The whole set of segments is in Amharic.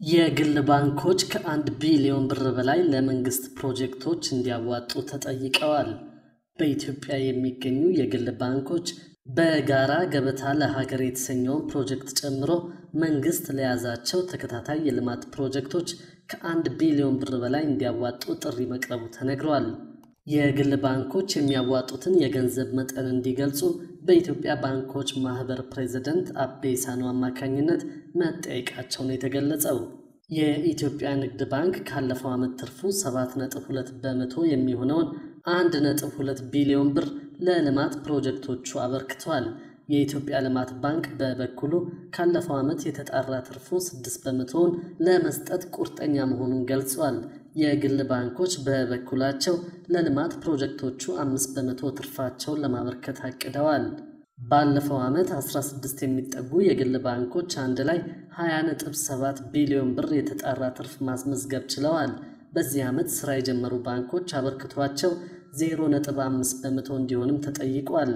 የግል ባንኮች ከአንድ ቢሊዮን ብር በላይ ለመንግስት ፕሮጀክቶች እንዲያዋጡ ተጠይቀዋል። በኢትዮጵያ የሚገኙ የግል ባንኮች በጋራ ገበታ ለሀገር የተሰኘውን ፕሮጀክት ጨምሮ መንግስት ለያዛቸው ተከታታይ የልማት ፕሮጀክቶች ከአንድ ቢሊዮን ብር በላይ እንዲያዋጡ ጥሪ መቅረቡ ተነግሯል። የግል ባንኮች የሚያዋጡትን የገንዘብ መጠን እንዲገልጹ በኢትዮጵያ ባንኮች ማህበር ፕሬዝደንት አቤ ሳኖ አማካኝነት መጠየቃቸው ነው የተገለጸው። የኢትዮጵያ ንግድ ባንክ ካለፈው ዓመት ትርፉ 7.2 በመቶ የሚሆነውን 1.2 ቢሊዮን ብር ለልማት ፕሮጀክቶቹ አበርክቷል። የኢትዮጵያ ልማት ባንክ በበኩሉ ካለፈው ዓመት የተጣራ ትርፉ 6 በመቶውን ለመስጠት ቁርጠኛ መሆኑን ገልጿል። የግል ባንኮች በበኩላቸው ለልማት ፕሮጀክቶቹ 5 በመቶ ትርፋቸውን ለማበርከት አቅደዋል። ባለፈው ዓመት 16 የሚጠጉ የግል ባንኮች አንድ ላይ 20.7 ቢሊዮን ብር የተጣራ ትርፍ ማስመዝገብ ችለዋል። በዚህ ዓመት ሥራ የጀመሩ ባንኮች አበርክቷቸው 0.5 በመቶ እንዲሆንም ተጠይቋል።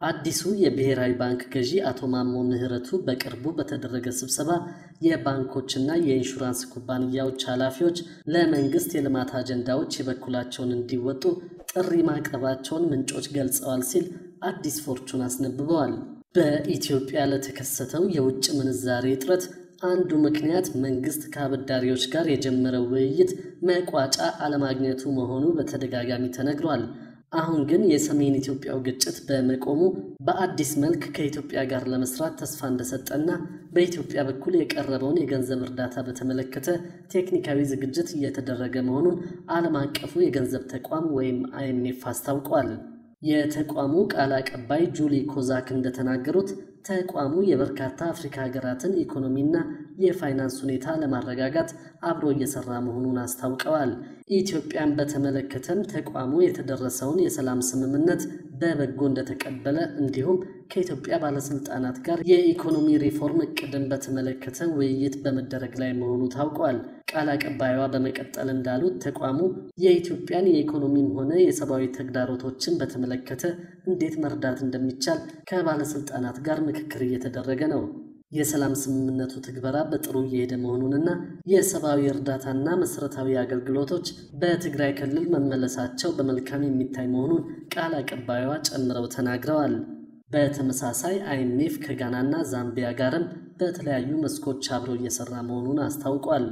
አዲሱ የብሔራዊ ባንክ ገዢ አቶ ማሞ ምህረቱ በቅርቡ በተደረገ ስብሰባ የባንኮችና የኢንሹራንስ ኩባንያዎች ኃላፊዎች ለመንግስት የልማት አጀንዳዎች የበኩላቸውን እንዲወጡ ጥሪ ማቅረባቸውን ምንጮች ገልጸዋል ሲል አዲስ ፎርቹን አስነብበዋል። በኢትዮጵያ ለተከሰተው የውጭ ምንዛሬ እጥረት አንዱ ምክንያት መንግስት ከአበዳሪዎች ጋር የጀመረው ውይይት መቋጫ አለማግኘቱ መሆኑ በተደጋጋሚ ተነግሯል። አሁን ግን የሰሜን ኢትዮጵያው ግጭት በመቆሙ በአዲስ መልክ ከኢትዮጵያ ጋር ለመስራት ተስፋ እንደሰጠና በኢትዮጵያ በኩል የቀረበውን የገንዘብ እርዳታ በተመለከተ ቴክኒካዊ ዝግጅት እየተደረገ መሆኑን ዓለም አቀፉ የገንዘብ ተቋም ወይም አይኤምኤፍ አስታውቋል። የተቋሙ ቃል አቀባይ ጁሊ ኮዛክ እንደተናገሩት ተቋሙ የበርካታ አፍሪካ ሀገራትን ኢኮኖሚና የፋይናንስ ሁኔታ ለማረጋጋት አብሮ እየሰራ መሆኑን አስታውቀዋል። ኢትዮጵያን በተመለከተም ተቋሙ የተደረሰውን የሰላም ስምምነት በበጎ እንደተቀበለ እንዲሁም ከኢትዮጵያ ባለስልጣናት ጋር የኢኮኖሚ ሪፎርም እቅድን በተመለከተ ውይይት በመደረግ ላይ መሆኑ ታውቋል። ቃል አቀባይዋ በመቀጠል እንዳሉት ተቋሙ የኢትዮጵያን የኢኮኖሚም ሆነ የሰብአዊ ተግዳሮቶችን በተመለከተ እንዴት መርዳት እንደሚቻል ከባለስልጣናት ጋር ምክክር እየተደረገ ነው። የሰላም ስምምነቱ ትግበራ በጥሩ እየሄደ መሆኑንና የሰብአዊ እርዳታና መሰረታዊ አገልግሎቶች በትግራይ ክልል መመለሳቸው በመልካም የሚታይ መሆኑን ቃል አቀባይዋ ጨምረው ተናግረዋል። በተመሳሳይ አይኤምኤፍ ከጋናና ዛምቢያ ጋርም በተለያዩ መስኮች አብሮ እየሰራ መሆኑን አስታውቋል።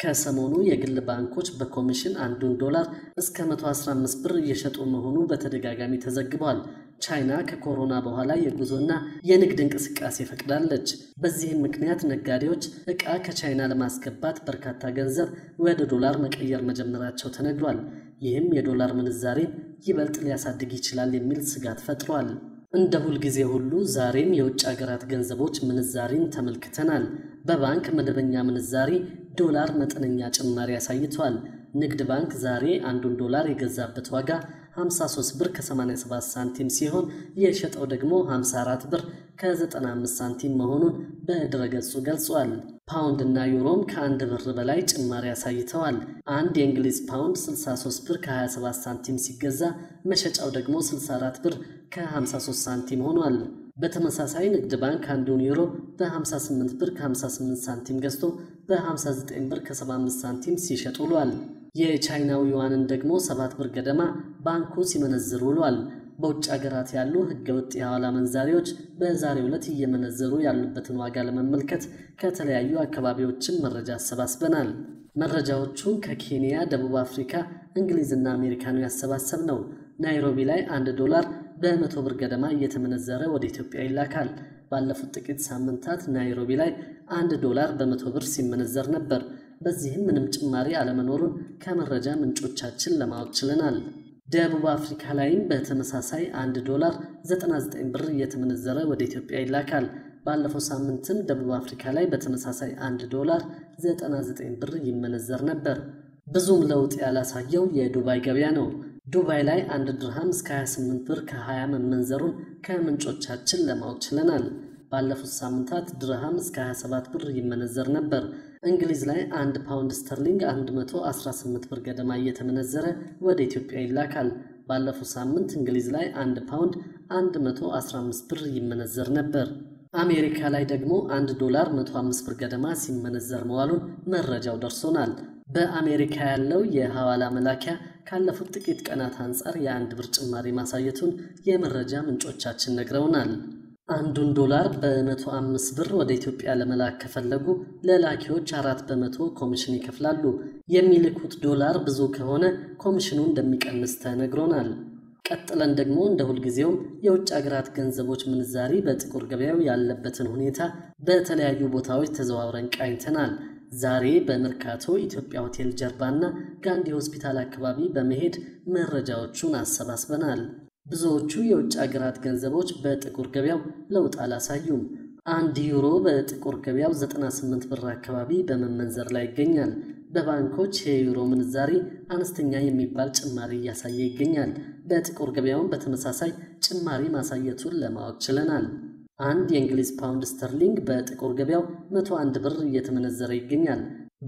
ከሰሞኑ የግል ባንኮች በኮሚሽን አንዱን ዶላር እስከ 115 ብር እየሸጡ መሆኑ በተደጋጋሚ ተዘግቧል። ቻይና ከኮሮና በኋላ የጉዞና የንግድ እንቅስቃሴ ፈቅዳለች። በዚህም ምክንያት ነጋዴዎች ዕቃ ከቻይና ለማስገባት በርካታ ገንዘብ ወደ ዶላር መቀየር መጀመራቸው ተነግሯል። ይህም የዶላር ምንዛሬ ይበልጥ ሊያሳድግ ይችላል የሚል ስጋት ፈጥሯል። እንደ ሁልጊዜ ሁሉ ዛሬም የውጭ ሀገራት ገንዘቦች ምንዛሪን ተመልክተናል። በባንክ መደበኛ ምንዛሪ ዶላር መጠነኛ ጭማሪ አሳይቷል። ንግድ ባንክ ዛሬ አንዱን ዶላር የገዛበት ዋጋ 53 ብር ከ87 ሳንቲም ሲሆን የሸጠው ደግሞ 54 ብር ከ95 ሳንቲም መሆኑን በድረገጹ ገልጿል። ፓውንድ እና ዩሮም ከአንድ ብር በላይ ጭማሪ አሳይተዋል። አንድ የእንግሊዝ ፓውንድ 63 ብር ከ27 ሳንቲም ሲገዛ መሸጫው ደግሞ 64 ብር ከ53 ሳንቲም ሆኗል። በተመሳሳይ ንግድ ባንክ አንዱን ዩሮ በ58 ብር ከ58 ሳንቲም ገዝቶ በ59 ብር ከ75 ሳንቲም ሲሸጥ ውሏል። የቻይናው ዩዋንን ደግሞ 7 ብር ገደማ ባንኩ ሲመነዝር ውሏል። በውጭ ሀገራት ያሉ ህገወጥ የሐዋላ መንዛሪዎች በዛሬው ዕለት እየመነዘሩ ያሉበትን ዋጋ ለመመልከት ከተለያዩ አካባቢዎችን መረጃ አሰባስበናል። መረጃዎቹን ከኬንያ፣ ደቡብ አፍሪካ፣ እንግሊዝና አሜሪካ ነው ያሰባሰብ ነው። ናይሮቢ ላይ አንድ ዶላር በመቶ ብር ገደማ እየተመነዘረ ወደ ኢትዮጵያ ይላካል። ባለፉት ጥቂት ሳምንታት ናይሮቢ ላይ አንድ ዶላር በመቶ ብር ሲመነዘር ነበር። በዚህም ምንም ጭማሪ አለመኖሩን ከመረጃ ምንጮቻችን ለማወቅ ችለናል። ደቡብ አፍሪካ ላይም በተመሳሳይ አንድ ዶላር 99 ብር እየተመነዘረ ወደ ኢትዮጵያ ይላካል። ባለፈው ሳምንትም ደቡብ አፍሪካ ላይ በተመሳሳይ አንድ ዶላር 99 ብር ይመነዘር ነበር። ብዙም ለውጥ ያላሳየው የዱባይ ገበያ ነው። ዱባይ ላይ አንድ ድርሃም እስከ 28 ብር ከ20 መመንዘሩን ከምንጮቻችን ለማወቅ ችለናል። ባለፉት ሳምንታት ድርሃም እስከ 27 ብር ይመነዘር ነበር። እንግሊዝ ላይ አንድ ፓውንድ ስተርሊንግ 118 ብር ገደማ እየተመነዘረ ወደ ኢትዮጵያ ይላካል። ባለፉት ሳምንት እንግሊዝ ላይ አንድ ፓውንድ 115 ብር ይመነዘር ነበር። አሜሪካ ላይ ደግሞ አንድ ዶላር 105 ብር ገደማ ሲመነዘር መዋሉን መረጃው ደርሶናል። በአሜሪካ ያለው የሐዋላ መላኪያ ካለፉት ጥቂት ቀናት አንጻር የአንድ ብር ጭማሪ ማሳየቱን የመረጃ ምንጮቻችን ነግረውናል። አንዱን ዶላር በ105 ብር ወደ ኢትዮጵያ ለመላክ ከፈለጉ ለላኪዎች አራት በመቶ ኮሚሽን ይከፍላሉ። የሚልኩት ዶላር ብዙ ከሆነ ኮሚሽኑ እንደሚቀንስ ተነግሮናል። ቀጥለን ደግሞ እንደ ሁልጊዜውም የውጭ ሀገራት ገንዘቦች ምንዛሪ በጥቁር ገበያው ያለበትን ሁኔታ በተለያዩ ቦታዎች ተዘዋውረን ቃኝተናል። ዛሬ በመርካቶ ኢትዮጵያ ሆቴል ጀርባና ጋንዲ ሆስፒታል አካባቢ በመሄድ መረጃዎቹን አሰባስበናል። ብዙዎቹ የውጭ ሀገራት ገንዘቦች በጥቁር ገበያው ለውጥ አላሳዩም። አንድ ዩሮ በጥቁር ገበያው 98 ብር አካባቢ በመመንዘር ላይ ይገኛል። በባንኮች የዩሮ ምንዛሪ አነስተኛ የሚባል ጭማሪ እያሳየ ይገኛል። በጥቁር ገበያውን በተመሳሳይ ጭማሪ ማሳየቱን ለማወቅ ችለናል። አንድ የእንግሊዝ ፓውንድ ስተርሊንግ በጥቁር ገበያው 101 ብር እየተመነዘረ ይገኛል።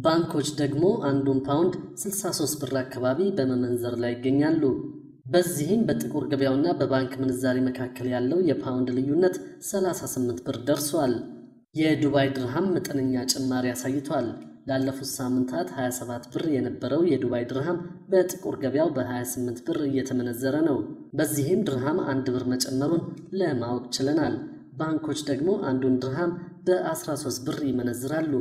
ባንኮች ደግሞ አንዱን ፓውንድ 63 ብር አካባቢ በመመንዘር ላይ ይገኛሉ። በዚህም በጥቁር ገበያውና በባንክ ምንዛሪ መካከል ያለው የፓውንድ ልዩነት 38 ብር ደርሷል። የዱባይ ድርሃም መጠነኛ ጭማሪ አሳይቷል። ላለፉት ሳምንታት 27 ብር የነበረው የዱባይ ድርሃም በጥቁር ገበያው በ28 ብር እየተመነዘረ ነው። በዚህም ድርሃም አንድ ብር መጨመሩን ለማወቅ ችለናል። ባንኮች ደግሞ አንዱን ድርሃም በ13 ብር ይመነዝራሉ።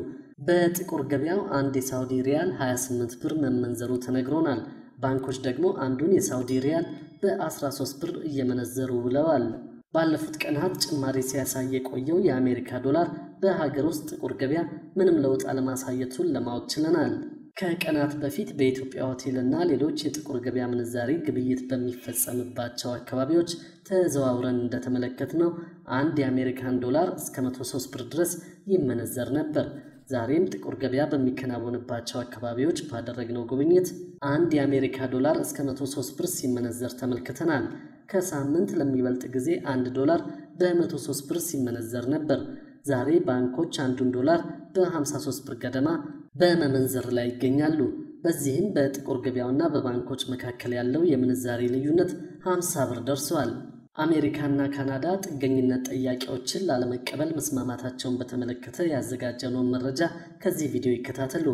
በጥቁር ገበያው አንድ የሳውዲ ሪያል 28 ብር መመንዘሩ ተነግሮናል። ባንኮች ደግሞ አንዱን የሳውዲ ሪያል በ13 ብር እየመነዘሩ ውለዋል። ባለፉት ቀናት ጭማሪ ሲያሳይ የቆየው የአሜሪካ ዶላር በሀገር ውስጥ ጥቁር ገበያ ምንም ለውጥ አለማሳየቱን ለማወቅ ችለናል። ከቀናት በፊት በኢትዮጵያ ሆቴልና ሌሎች የጥቁር ገበያ ምንዛሪ ግብይት በሚፈጸምባቸው አካባቢዎች ተዘዋውረን እንደተመለከትነው አንድ የአሜሪካን ዶላር እስከ 103 ብር ድረስ ይመነዘር ነበር። ዛሬም ጥቁር ገበያ በሚከናወንባቸው አካባቢዎች ባደረግነው ጉብኝት አንድ የአሜሪካ ዶላር እስከ 103 ብር ሲመነዘር ተመልክተናል። ከሳምንት ለሚበልጥ ጊዜ አንድ ዶላር በ103 ብር ሲመነዘር ነበር። ዛሬ ባንኮች አንዱን ዶላር በ53 ብር ገደማ በመመንዘር ላይ ይገኛሉ። በዚህም በጥቁር ገበያውና በባንኮች መካከል ያለው የምንዛሬ ልዩነት 50 ብር ደርሷል። አሜሪካና ካናዳ ጥገኝነት ጠያቂዎችን ላለመቀበል መስማማታቸውን በተመለከተ ያዘጋጀነውን መረጃ ከዚህ ቪዲዮ ይከታተሉ።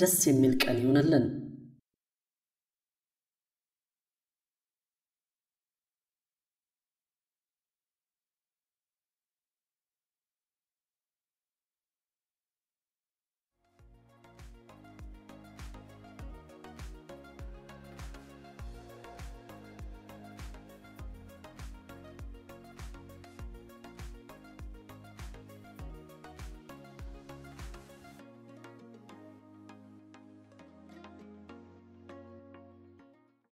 ደስ የሚል ቀን ይሆነልን።